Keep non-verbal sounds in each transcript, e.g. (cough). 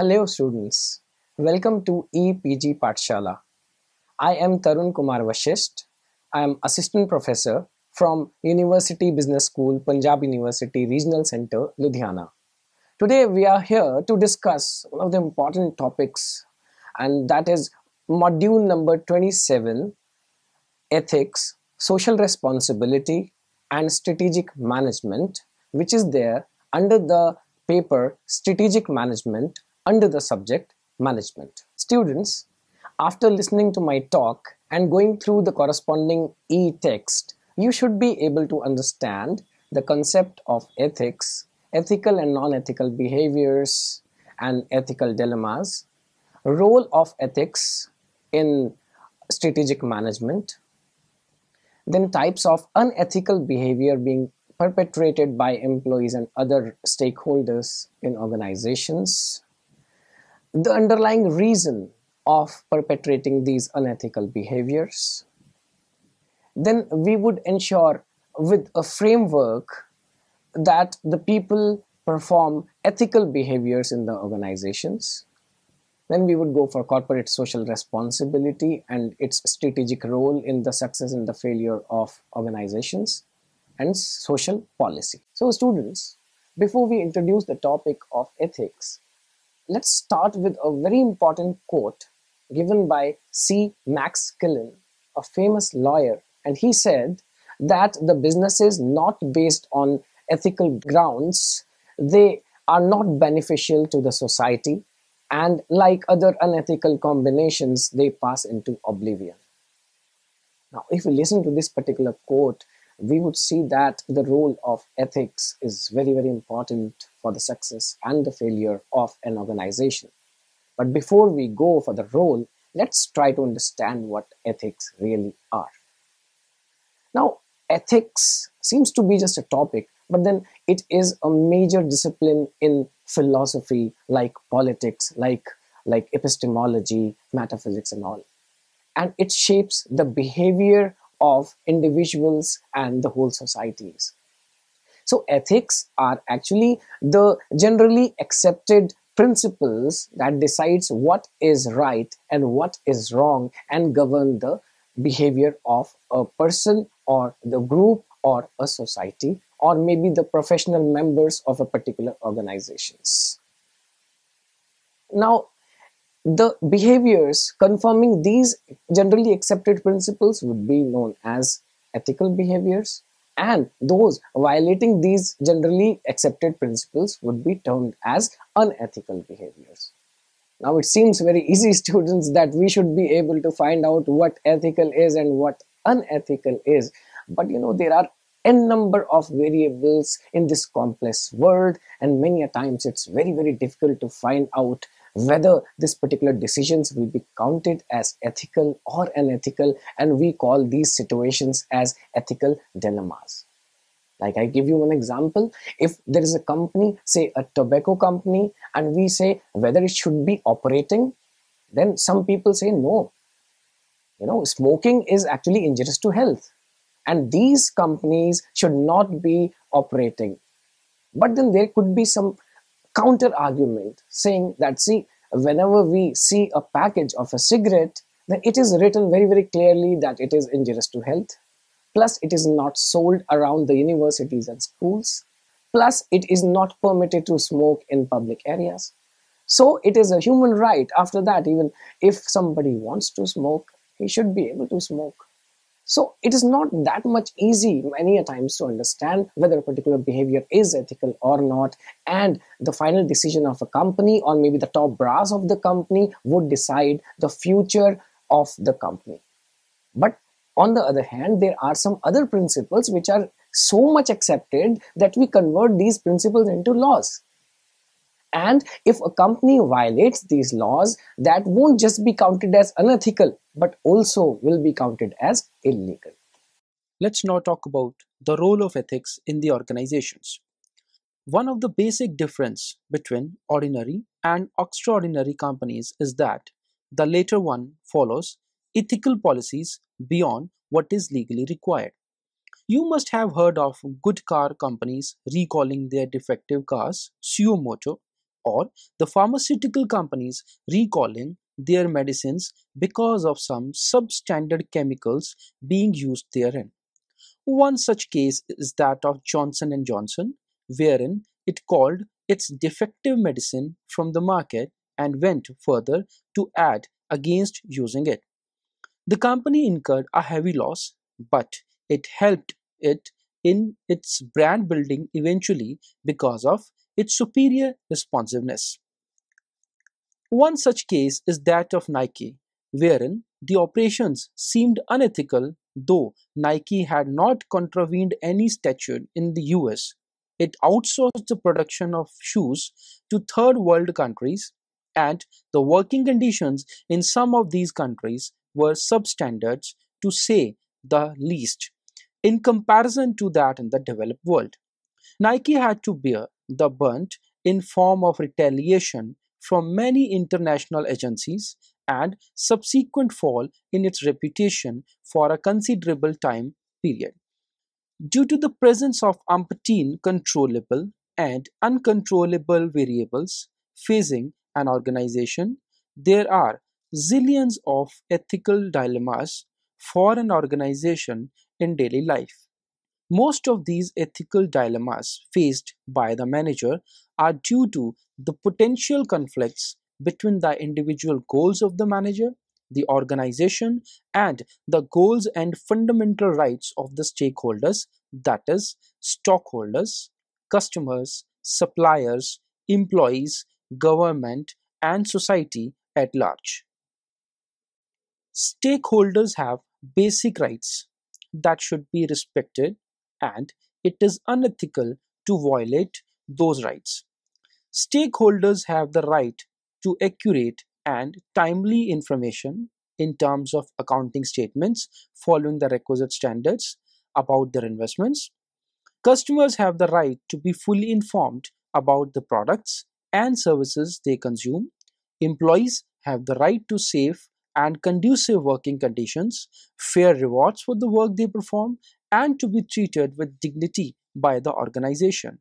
Hello students, welcome to e-PG Pathshala. I am Tarun Kumar Vashist. I am assistant professor from University Business School, Punjab University Regional Center, Ludhiana. Today we are here to discuss one of the important topics and that is module number 27, Ethics, Social Responsibility and Strategic Management which is there under the paper Strategic Management under the subject Management. Students, after listening to my talk and going through the corresponding e-text, you should be able to understand the concept of ethics, ethical and non-ethical behaviors and ethical dilemmas, role of ethics in strategic management, then types of unethical behavior being perpetrated by employees and other stakeholders in organizations, the underlying reason of perpetrating these unethical behaviors, then we would ensure with a framework that the people perform ethical behaviors in the organizations. Then we would go for corporate social responsibility and its strategic role in the success and the failure of organizations and social policy. So students, before we introduce the topic of ethics, let's start with a very important quote given by C. Max Killen, a famous lawyer, and he said that the businesses not based on ethical grounds, they are not beneficial to the society and like other unethical combinations, they pass into oblivion. Now, if we listen to this particular quote, we would see that the role of ethics is very, very important for the success and the failure of an organization. But before we go for the role, let's try to understand what ethics really are. Now, ethics seems to be just a topic, but then it is a major discipline in philosophy like politics, like, like epistemology, metaphysics, and all. And it shapes the behavior of individuals and the whole societies. So ethics are actually the generally accepted principles that decides what is right and what is wrong and govern the behavior of a person or the group or a society or maybe the professional members of a particular organizations. Now, the behaviors confirming these generally accepted principles would be known as ethical behaviors and those violating these generally accepted principles would be termed as unethical behaviors. Now it seems very easy (laughs) students that we should be able to find out what ethical is and what unethical is but you know there are n number of variables in this complex world and many a times it's very very difficult to find out whether this particular decisions will be counted as ethical or unethical and we call these situations as ethical dilemmas. Like i give you one example. If there is a company say a tobacco company and we say whether it should be operating then some people say no. You know smoking is actually injurious to health and these companies should not be operating. But then there could be some counter argument saying that see whenever we see a package of a cigarette then it is written very very clearly that it is injurious to health. Plus it is not sold around the universities and schools. Plus it is not permitted to smoke in public areas. So it is a human right. After that even if somebody wants to smoke he should be able to smoke so it is not that much easy many a times to understand whether a particular behavior is ethical or not. And the final decision of a company or maybe the top brass of the company would decide the future of the company. But on the other hand, there are some other principles which are so much accepted that we convert these principles into laws. And if a company violates these laws, that won't just be counted as unethical, but also will be counted as illegal. Let's now talk about the role of ethics in the organizations. One of the basic difference between ordinary and extraordinary companies is that the later one follows ethical policies beyond what is legally required. You must have heard of good car companies recalling their defective cars suo moto or the pharmaceutical companies recalling their medicines because of some substandard chemicals being used therein. One such case is that of Johnson & Johnson, wherein it called its defective medicine from the market and went further to add against using it. The company incurred a heavy loss, but it helped it in its brand building eventually because of its superior responsiveness. One such case is that of Nike, wherein the operations seemed unethical though Nike had not contravened any statute in the US. It outsourced the production of shoes to third world countries, and the working conditions in some of these countries were substandards to say the least in comparison to that in the developed world. Nike had to bear the brunt in form of retaliation from many international agencies and subsequent fall in its reputation for a considerable time period. Due to the presence of umpteen controllable and uncontrollable variables facing an organization, there are zillions of ethical dilemmas for an organization in daily life. Most of these ethical dilemmas faced by the manager are due to the potential conflicts between the individual goals of the manager, the organization, and the goals and fundamental rights of the stakeholders, that is, stockholders, customers, suppliers, employees, government, and society at large. Stakeholders have basic rights that should be respected, and it is unethical to violate those rights. Stakeholders have the right to accurate and timely information in terms of accounting statements following the requisite standards about their investments. Customers have the right to be fully informed about the products and services they consume. Employees have the right to safe and conducive working conditions, fair rewards for the work they perform, and to be treated with dignity by the organization.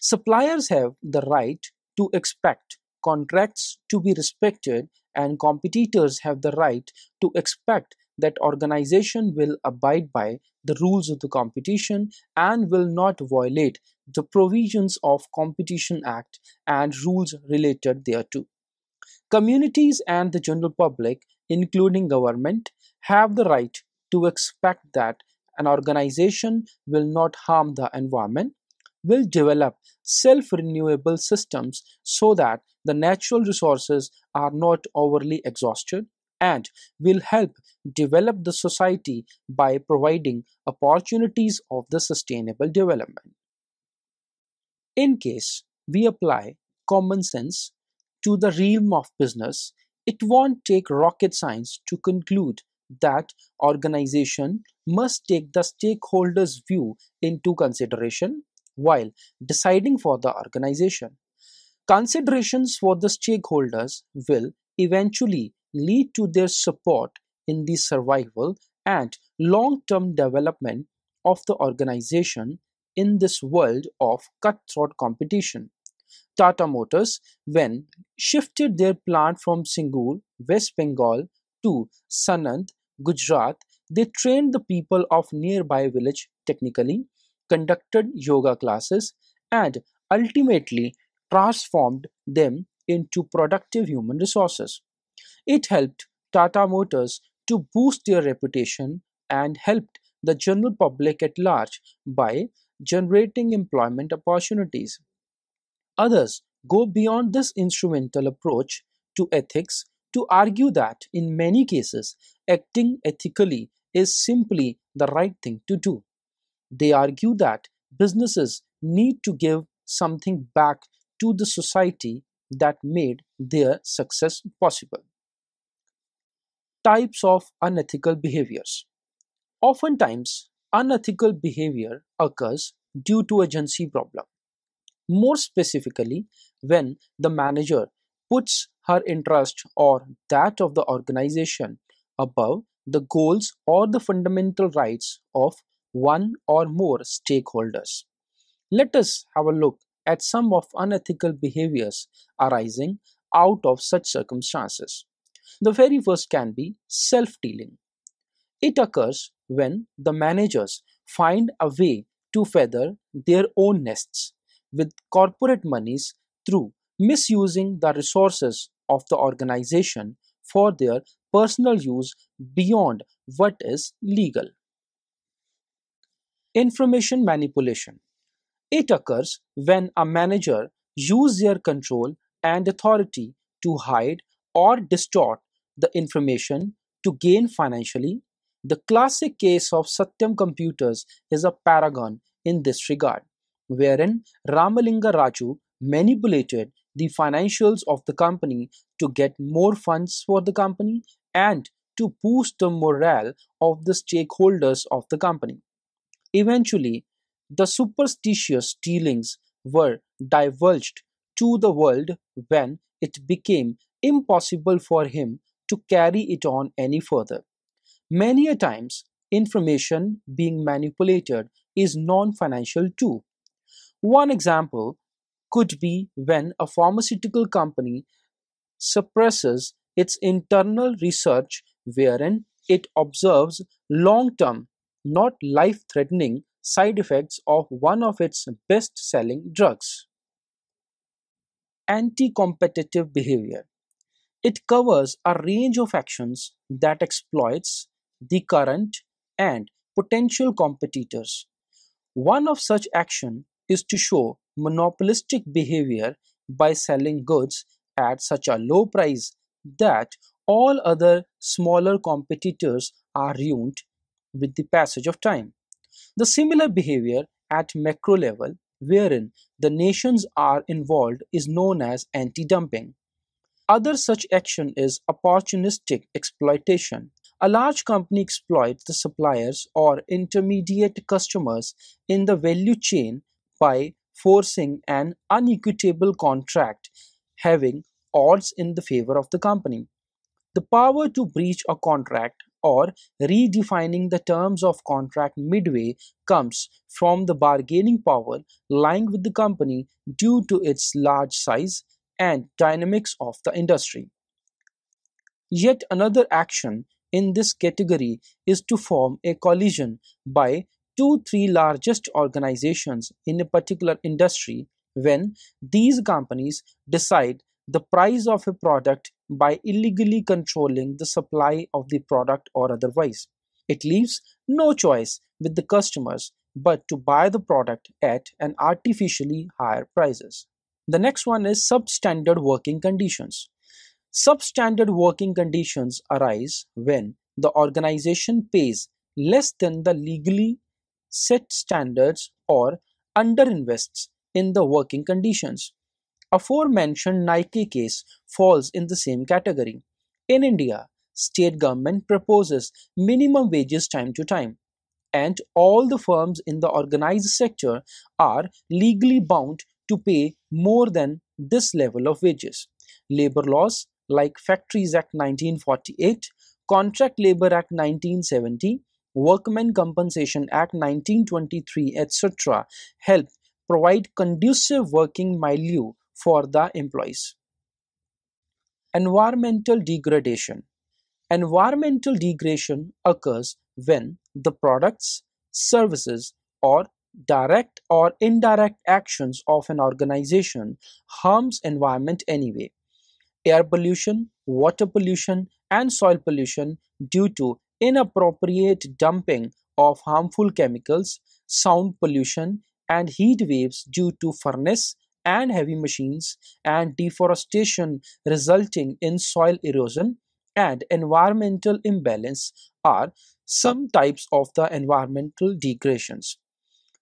Suppliers have the right to expect contracts to be respected and competitors have the right to expect that organization will abide by the rules of the competition and will not violate the provisions of competition act and rules related thereto communities and the general public including government have the right to expect that an organization will not harm the environment will develop self-renewable systems so that the natural resources are not overly exhausted and will help develop the society by providing opportunities of the sustainable development. In case we apply common sense to the realm of business, it won't take rocket science to conclude that organization must take the stakeholders' view into consideration while deciding for the organization. Considerations for the stakeholders will eventually lead to their support in the survival and long-term development of the organization in this world of cutthroat competition. Tata Motors, when shifted their plant from Singur, West Bengal to Sanand, Gujarat, they trained the people of nearby village technically, conducted yoga classes, and ultimately transformed them into productive human resources. It helped Tata Motors to boost their reputation and helped the general public at large by generating employment opportunities. Others go beyond this instrumental approach to ethics to argue that in many cases, acting ethically is simply the right thing to do. They argue that businesses need to give something back to the society that made their success possible. Types of unethical behaviors. Oftentimes, unethical behavior occurs due to agency problem. More specifically, when the manager puts her interest or that of the organization above the goals or the fundamental rights of one or more stakeholders. Let us have a look at some of unethical behaviors arising out of such circumstances. The very first can be self-dealing. It occurs when the managers find a way to feather their own nests with corporate monies through misusing the resources of the organization for their personal use beyond what is legal. Information manipulation. It occurs when a manager uses their control and authority to hide or distort the information to gain financially. The classic case of Satyam Computers is a paragon in this regard, wherein Ramalinga Raju manipulated the financials of the company to get more funds for the company and to boost the morale of the stakeholders of the company. Eventually, the superstitious dealings were divulged to the world when it became impossible for him to carry it on any further. Many a times, information being manipulated is non financial too. One example could be when a pharmaceutical company suppresses its internal research wherein it observes long term, not life threatening side effects of one of its best selling drugs. Anti competitive behavior. It covers a range of actions that exploits the current and potential competitors. One of such action is to show monopolistic behavior by selling goods at such a low price that all other smaller competitors are ruined with the passage of time. The similar behavior at macro level, wherein the nations are involved, is known as anti dumping. Other such action is opportunistic exploitation. A large company exploits the suppliers or intermediate customers in the value chain by forcing an unequitable contract having odds in the favor of the company. The power to breach a contract or redefining the terms of contract midway comes from the bargaining power lying with the company due to its large size and dynamics of the industry. Yet another action in this category is to form a coalition by two three largest organizations in a particular industry when these companies decide the price of a product by illegally controlling the supply of the product or otherwise. It leaves no choice with the customers but to buy the product at an artificially higher prices. The next one is substandard working conditions. Substandard working conditions arise when the organization pays less than the legally set standards or underinvests in the working conditions. Aforementioned Nike case falls in the same category. In India, state government proposes minimum wages time to time and all the firms in the organized sector are legally bound to pay more than this level of wages. Labor laws like Factories Act 1948, Contract Labor Act 1970, Workmen Compensation Act 1923, etc., help provide conducive working milieu for the employees. Environmental degradation. Environmental degradation occurs when the products, services, or direct or indirect actions of an organization harms environment anyway. Air pollution, water pollution, and soil pollution due to inappropriate dumping of harmful chemicals, sound pollution, and heat waves due to furnace and heavy machines, and deforestation resulting in soil erosion and environmental imbalance are some types of the environmental degradations.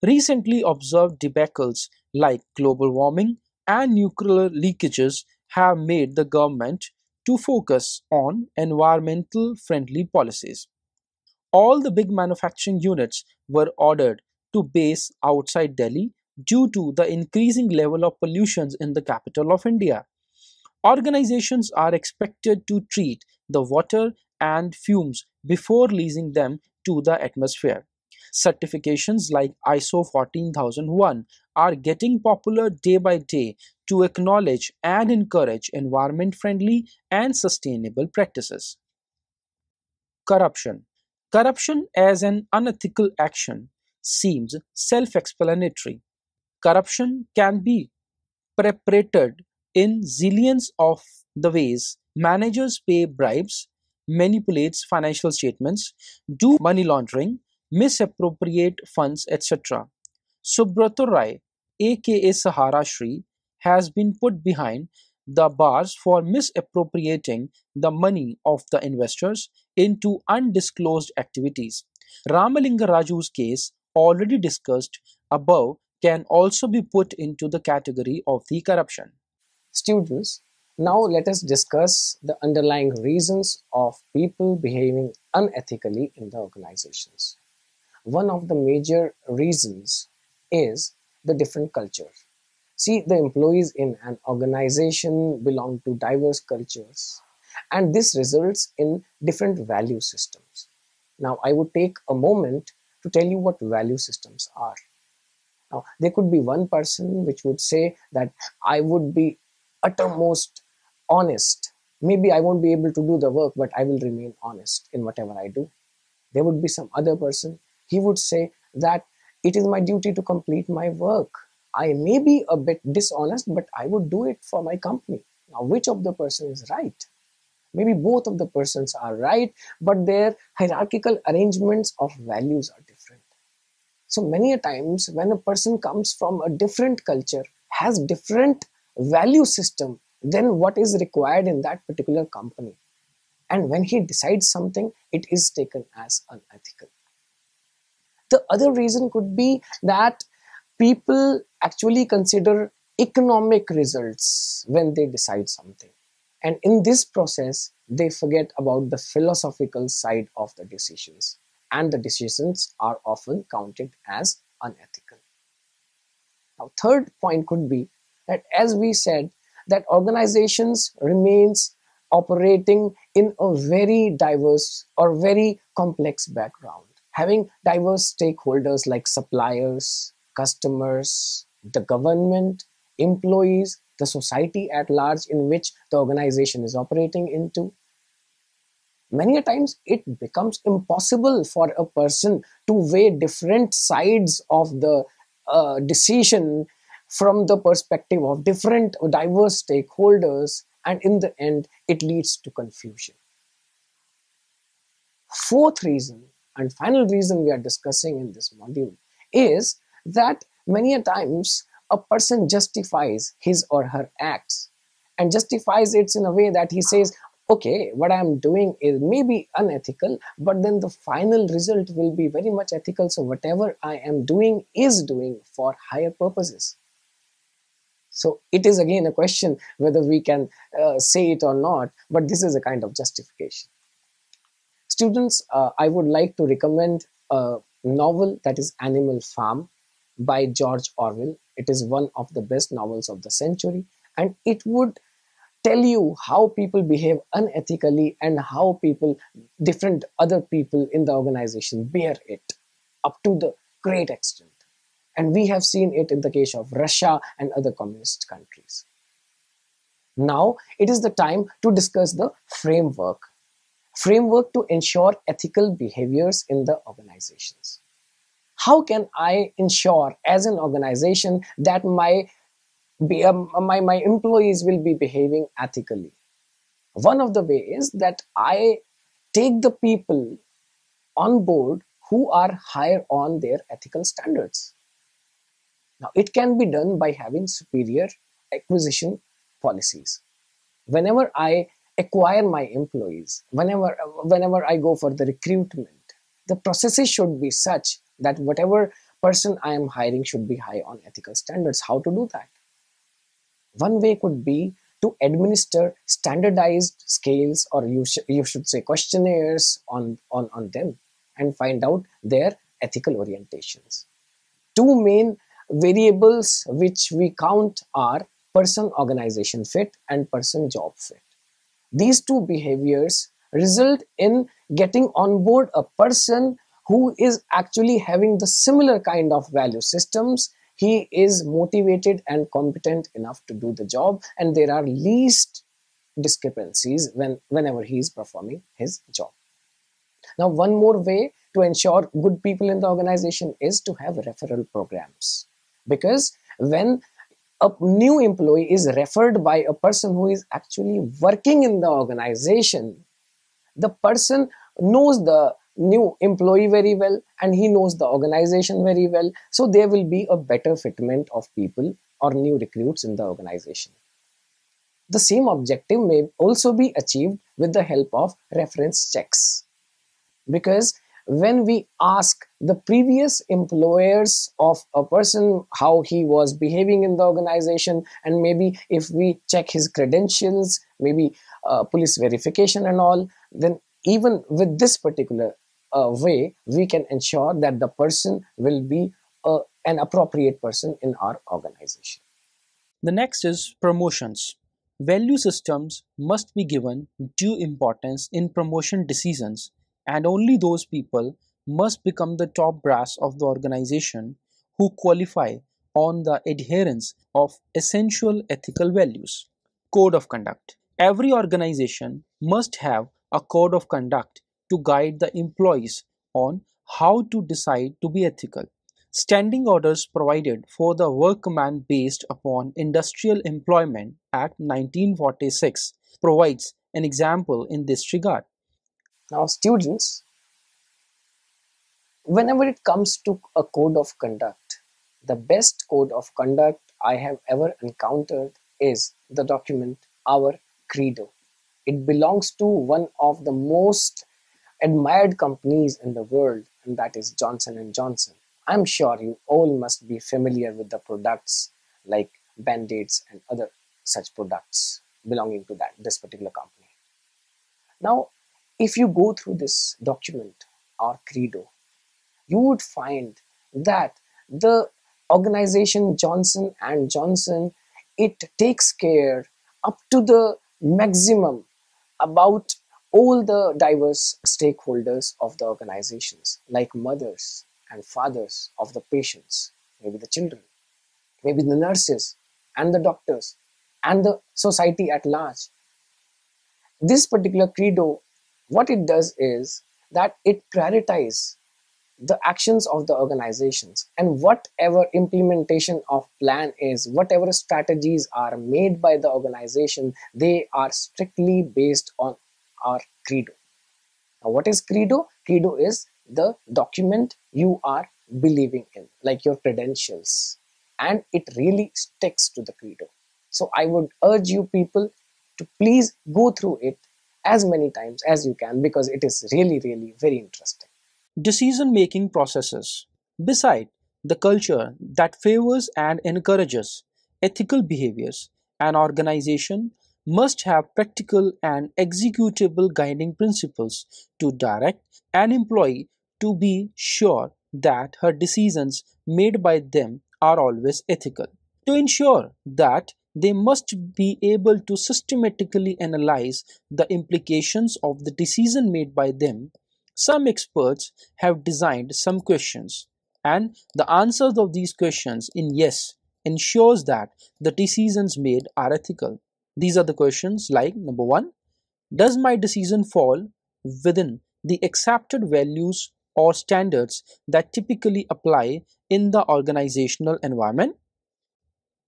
Recently observed debacles like global warming and nuclear leakages have made the government to focus on environmental friendly policies. All the big manufacturing units were ordered to base outside Delhi due to the increasing level of pollutions in the capital of India. Organizations are expected to treat the water and fumes before releasing them to the atmosphere. Certifications like ISO 14001 are getting popular day by day to acknowledge and encourage environment friendly and sustainable practices. Corruption Corruption as an unethical action seems self explanatory. Corruption can be perpetrated in zillions of the ways managers pay bribes, manipulates financial statements, do money laundering, misappropriate funds, etc. Subrata Roy, aka Sahara Shri, has been put behind the bars for misappropriating the money of the investors into undisclosed activities. Ramalinga Raju's case, already discussed above, can also be put into the category of the corruption. Students, now let us discuss the underlying reasons of people behaving unethically in the organizations. One of the major reasons is the different cultures. See, the employees in an organization belong to diverse cultures, and this results in different value systems. Now, I would take a moment to tell you what value systems are. Now, there could be one person which would say that I would be uttermost honest. Maybe I won't be able to do the work, but I will remain honest in whatever I do. There would be some other person, he would say that it is my duty to complete my work. I may be a bit dishonest, but I would do it for my company. Now, which of the person is right? Maybe both of the persons are right, but their hierarchical arrangements of values are different. So many a times when a person comes from a different culture, has different value system than what is required in that particular company. And when he decides something, it is taken as unethical. The other reason could be that people actually consider economic results when they decide something. And in this process, they forget about the philosophical side of the decisions, and the decisions are often counted as unethical. Now, third point could be that, as we said, that organizations remains operating in a very diverse or very complex background, having diverse stakeholders like suppliers, customers, the government, employees, the society at large in which the organization is operating into. Many a times it becomes impossible for a person to weigh different sides of the uh, decision from the perspective of different or diverse stakeholders and in the end it leads to confusion. Fourth reason and final reason we are discussing in this module is that many a times a person justifies his or her acts and justifies it in a way that he says okay what i am doing is maybe unethical but then the final result will be very much ethical. So whatever i am doing is doing for higher purposes. So it is again a question whether we can uh, say it or not but this is a kind of justification students uh, i would like to recommend a novel that is animal farm by George Orwell. It is one of the best novels of the century, and it would tell you how people behave unethically and how people, different other people in the organization, bear it up to the great extent. And we have seen it in the case of Russia and other communist countries. Now it is the time to discuss the framework. Framework to ensure ethical behaviors in the organizations how can I ensure as an organization that my, um, my, my employees will be behaving ethically? One of the ways that I take the people on board who are higher on their ethical standards. Now, it can be done by having superior acquisition policies. Whenever I acquire my employees, whenever, whenever I go for the recruitment, the processes should be such that whatever person I am hiring should be high on ethical standards. How to do that? One way could be to administer standardized scales or you, sh- you should say questionnaires on, on, on them and find out their ethical orientations. Two main variables which we count are person organization fit and person job fit. These two behaviors result in getting on board a person who is actually having the similar kind of value systems. He is motivated and competent enough to do the job and there are least discrepancies when whenever he is performing his job. Now one more way to ensure good people in the organization is to have referral programs. Because when a new employee is referred by a person who is actually working in the organization. The person knows the new employee very well and he knows the organization very well. So there will be a better fitment of people or new recruits in the organization. The same objective may also be achieved with the help of reference checks. Because when we ask the previous employers of a person how he was behaving in the organization and maybe if we check his credentials maybe uh, police verification and all then even with this particular uh, way we can ensure that the person will be uh, an appropriate person in our organization. The next is promotions. Value systems must be given due importance in promotion decisions and only those people must become the top brass of the organization who qualify on the adherence of essential ethical values. Code of conduct. Every organization must have a code of conduct to guide the employees on how to decide to be ethical. Standing orders provided for the workman based upon Industrial Employment Act 1946 provides an example in this regard. Now, students, whenever it comes to a code of conduct, the best code of conduct I have ever encountered is the document Our Credo. It belongs to one of the most admired companies in the world, and that is Johnson and Johnson. I'm sure you all must be familiar with the products like band-aids and other such products belonging to that this particular company. Now, if you go through this document or credo, you would find that the organization Johnson and Johnson it takes care up to the maximum about all the diverse stakeholders of the organizations like mothers and fathers of the patients maybe the children maybe the nurses and the doctors and the society at large. This particular credo what it does is that it prioritizes the actions of the organizations and whatever implementation of plan is whatever strategies are made by the organization they are strictly based on our credo. Now what is credo? Credo is the document you are believing in like your credentials and it really sticks to the credo. So i would urge you people to please go through it as many times as you can because it is really, really very interesting. Decision making processes. Beside the culture that favors and encourages ethical behaviors, an organization must have practical and executable guiding principles to direct an employee to be sure that her decisions made by them are always ethical. To ensure that they must be able to systematically analyze the implications of the decision made by them. Some experts have designed some questions, and the answers of these questions in yes ensures that the decisions made are ethical. These are the questions like number one, does my decision fall within the accepted values or standards that typically apply in the organizational environment?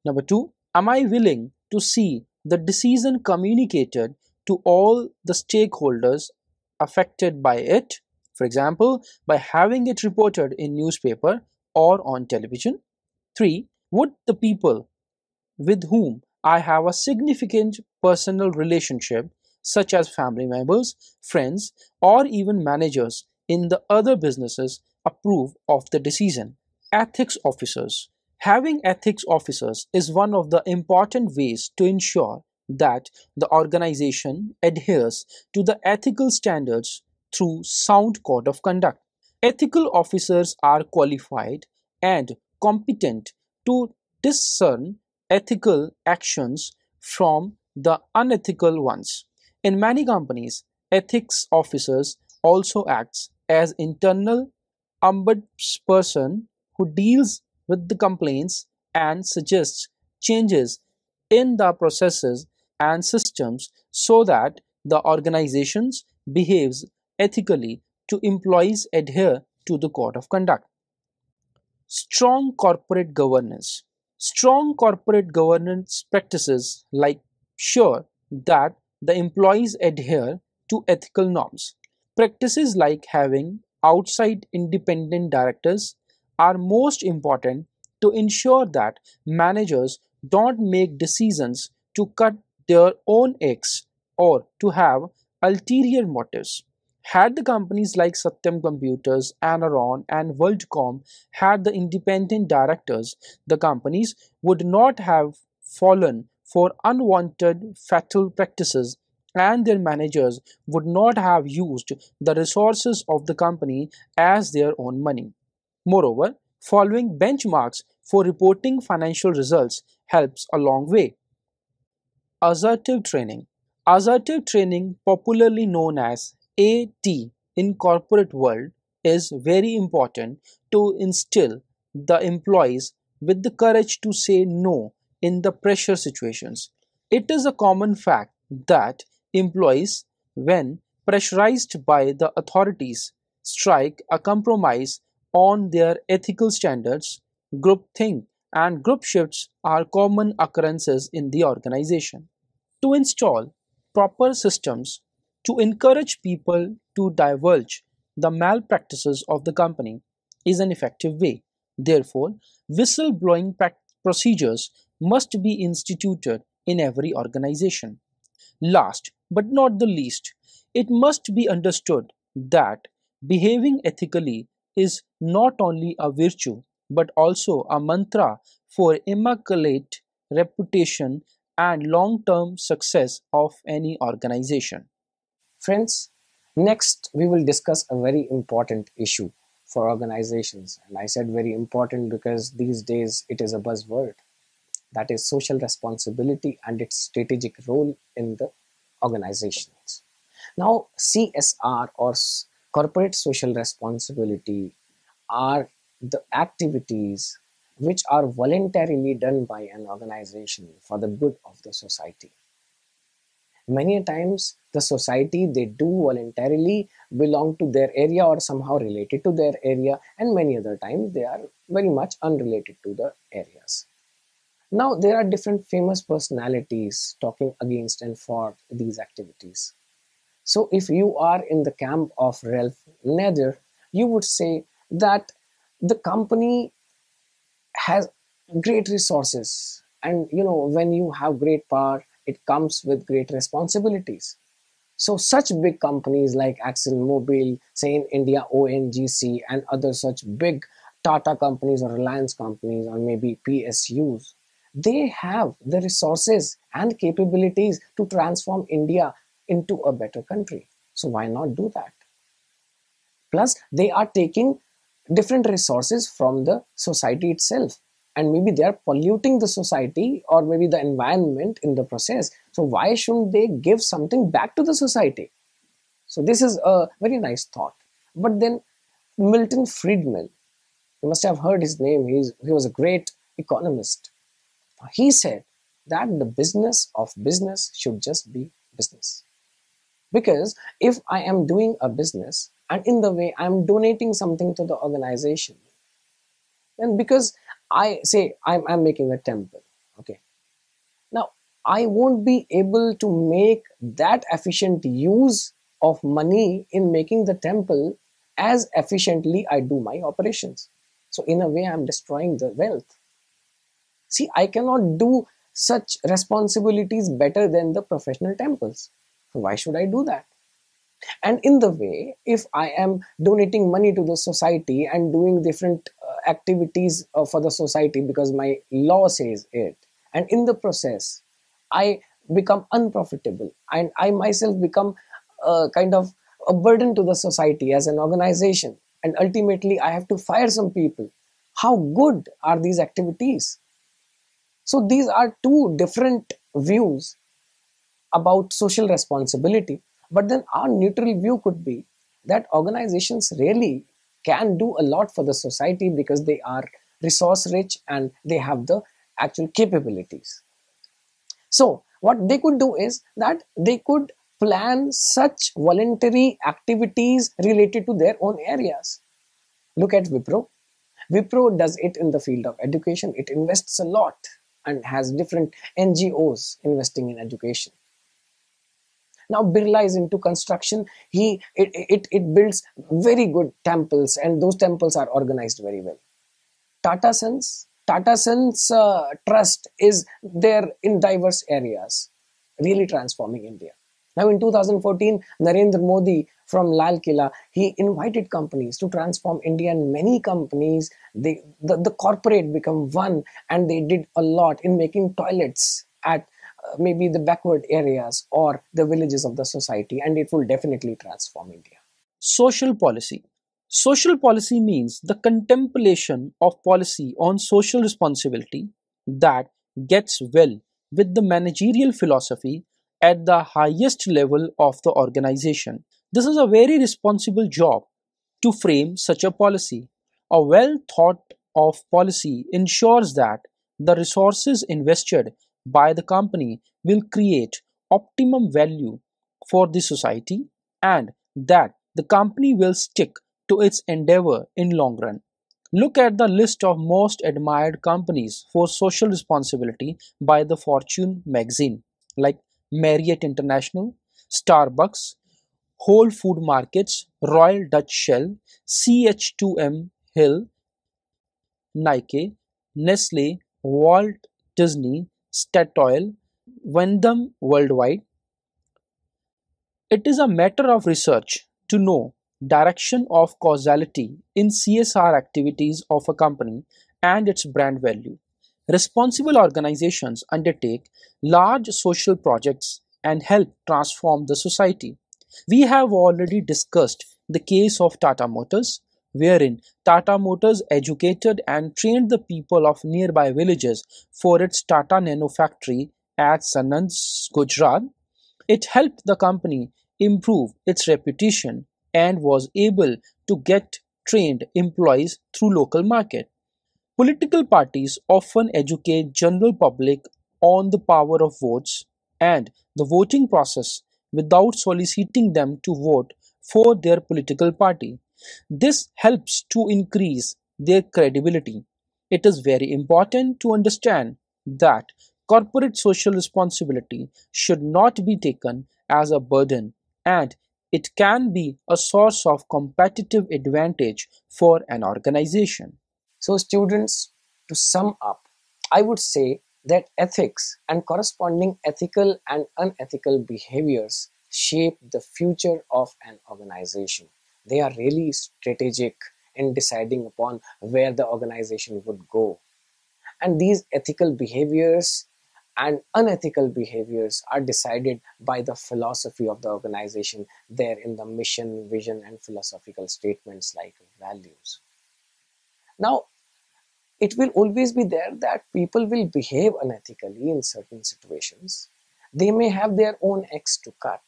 Number two, Am I willing to see the decision communicated to all the stakeholders affected by it? For example, by having it reported in newspaper or on television. 3. Would the people with whom I have a significant personal relationship, such as family members, friends, or even managers in the other businesses, approve of the decision? Ethics officers Having ethics officers is one of the important ways to ensure that the organization adheres to the ethical standards through sound code of conduct. Ethical officers are qualified and competent to discern ethical actions from the unethical ones. In many companies, ethics officers also acts as internal ombudsperson who deals with the complaints and suggests changes in the processes and systems so that the organizations behaves ethically to employees adhere to the code of conduct. Strong corporate governance. Strong corporate governance practices like sure that the employees adhere to ethical norms. Practices like having outside independent directors are most important to ensure that managers don't make decisions to cut their own eggs or to have ulterior motives. Had the companies like Satyam Computers, Enron, and WorldCom had the independent directors, the companies would not have fallen for unwanted fatal practices and their managers would not have used the resources of the company as their own money. Moreover, following benchmarks for reporting financial results helps a long way. Assertive training. Assertive training, popularly known as AT in corporate world is very important to instill the employees with the courage to say no in the pressure situations. It is a common fact that employees, when pressurized by the authorities, strike a compromise on their ethical standards. Groupthink and group shifts are common occurrences in the organization. To install proper systems to encourage people to divulge the malpractices of the company is an effective way. Therefore, whistleblowing procedures must be instituted in every organization. Last but not the least, it must be understood that behaving ethically is not only a virtue but also a mantra for immaculate reputation and long-term success of any organization. Friends, next we will discuss a very important issue for organizations. And I said very important because these days it is a buzzword. That is social responsibility and its strategic role in the organizations. Now, CSR or corporate social responsibility are the activities which are voluntarily done by an organization for the good of the society. Many times the society they do voluntarily belong to their area or somehow related to their area and many other times they are very much unrelated to the areas. Now there are different famous personalities talking against and for these activities so if you are in the camp of ralph nader you would say that the company has great resources and you know when you have great power it comes with great responsibilities. So such big companies like ExxonMobil, say in India, ONGC, and other such big Tata companies or Reliance companies or maybe PSUs, they have the resources and capabilities to transform India into a better country. So why not do that? Plus, they are taking different resources from the society itself. And maybe they are polluting the society or maybe the environment in the process. So why shouldn't they give something back to the society? So this is a very nice thought. But then milton friedman you must have heard his name. He's, he was a great economist. He said that the business of business should just be business because if i am doing a business and in the way i'm donating something to the organization then because I say I'm, I'm making a temple. Okay. Now, I won't be able to make that efficient use of money in making the temple as efficiently I do my operations. So, in a way, I'm destroying the wealth. See, I cannot do such responsibilities better than the professional temples. Why should I do that? And in the way, if I am donating money to the society and doing different activities uh, for the society because my law says it and in the process i become unprofitable and i myself become a kind of a burden to the society as an organization. And ultimately i have to fire some people. How good are these activities? So these are two different views about social responsibility but then our neutral view could be that organizations really can do a lot for the society because they are resource rich and they have the actual capabilities. So what they could do is that they could plan such voluntary activities related to their own areas. Look at wipro. Wipro does it in the field of education. It invests a lot and has different ngos investing in education now birla is into construction. He it, it, it builds very good temples and those temples are organized very well. Tata sons tata sons uh, trust is there in diverse areas really transforming india. Now in 2014 narendra modi from lal killa he invited companies to transform india and many companies they the, the corporate become one and they did a lot in making toilets at maybe the backward areas or the villages of the society and it will definitely transform india. Social policy. Social policy means the contemplation of policy on social responsibility that gets well with the managerial philosophy at the highest level of the organization. This is a very responsible job to frame such a policy. A well thought of policy ensures that the resources invested by the company will create optimum value for the society and that the company will stick to its endeavor in long run. Look at the list of most admired companies for social responsibility by the fortune magazine like marriott international starbucks whole food markets royal dutch shell ch2m hill nike nestle walt disney Statoil, Wyndham Worldwide. It is a matter of research to know direction of causality in CSR activities of a company and its brand value. Responsible organizations undertake large social projects and help transform the society. We have already discussed the case of Tata Motors, wherein Tata Motors educated and trained the people of nearby villages for its Tata Nano factory at Sanand, Gujarat. It helped the company improve its reputation and was able to get trained employees through local market. Political parties often educate general public on the power of votes and the voting process without soliciting them to vote for their political party. This helps to increase their credibility. It is very important to understand that corporate social responsibility should not be taken as a burden and it can be a source of competitive advantage for an organization. So, students, to sum up, I would say that ethics and corresponding ethical and unethical behaviors shape the future of an organization they are really strategic in deciding upon where the organization would go. And these ethical behaviors and unethical behaviors are decided by the philosophy of the organization there in the mission vision and philosophical statements like values. Now it will always be there that people will behave unethically in certain situations. They may have their own eggs to cut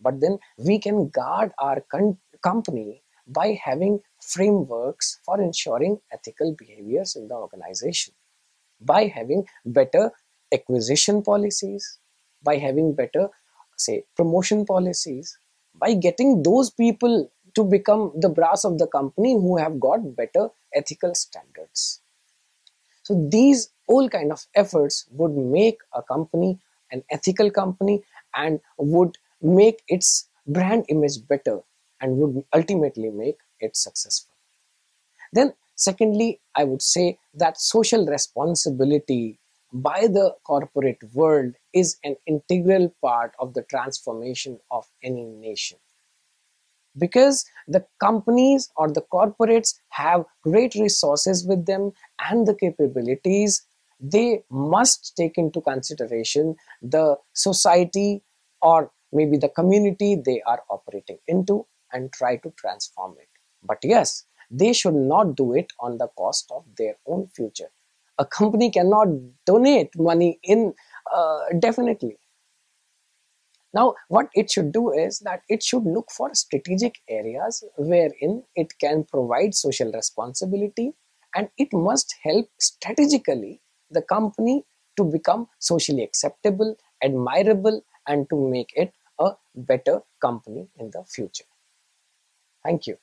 but then we can guard our con- company by having frameworks for ensuring ethical behaviors in the organization, by having better acquisition policies, by having better, say, promotion policies, by getting those people to become the brass of the company who have got better ethical standards. So these all kind of efforts would make a company an ethical company and would make its brand image better and would ultimately make it successful. Then, secondly, I would say that social responsibility by the corporate world is an integral part of the transformation of any nation. Because the companies or the corporates have great resources with them and the capabilities, they must take into consideration the society or maybe the community they are operating into and try to transform it. But yes, they should not do it on the cost of their own future. A company cannot donate money in uh, definitely. Now, what it should do is that it should look for strategic areas wherein it can provide social responsibility and it must help strategically the company to become socially acceptable, admirable, and to make it a better company in the future. Thank you.